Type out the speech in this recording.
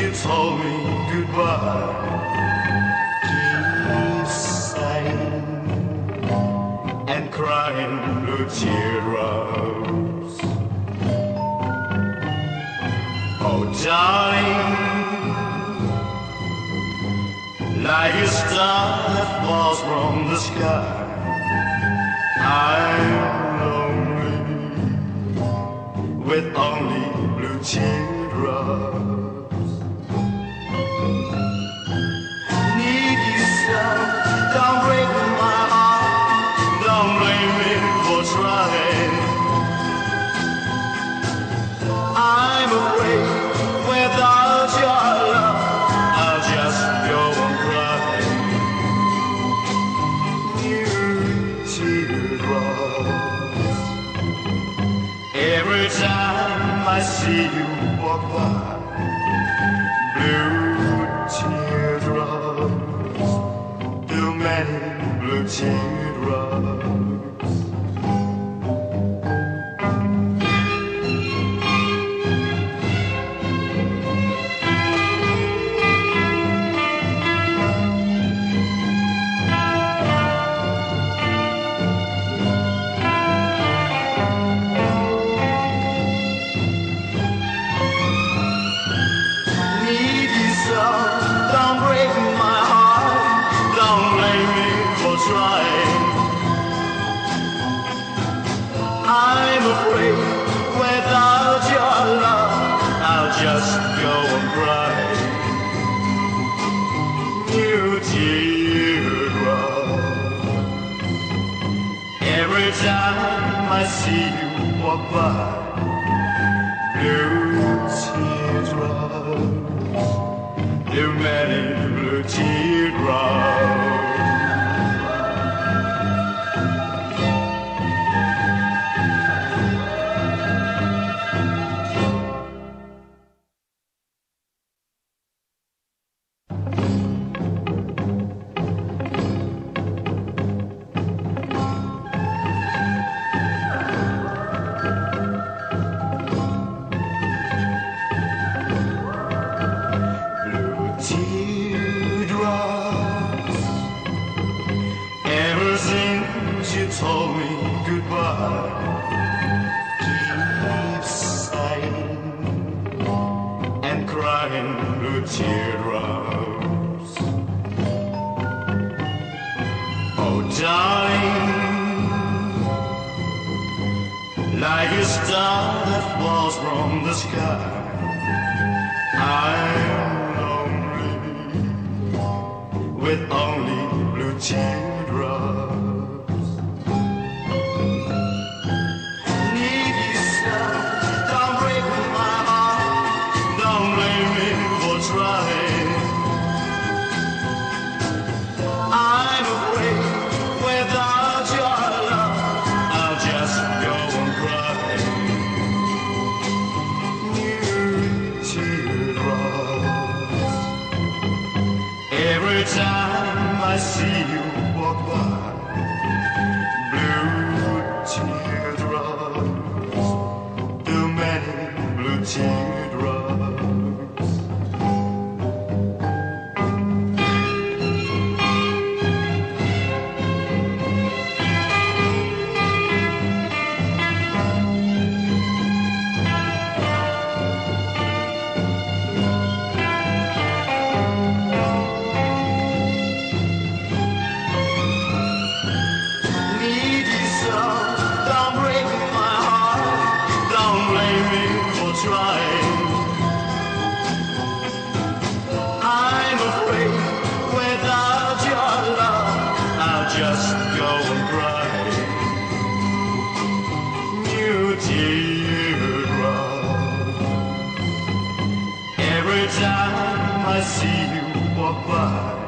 you told me goodbye. Sighing and crying blue teardrops. Oh, darling, like a star that falls from the sky. I'm lonely with only blue tears. Need I see you walk by, blue teardrops, too many blue teardrops. Every time I see you walk by blue teardrops, too many blue teardrops. You told me goodbye, keep sighing and crying blue teardrops. Oh, darling, like a star that falls from the sky. I'm lonely with only blue teardrops. mà walk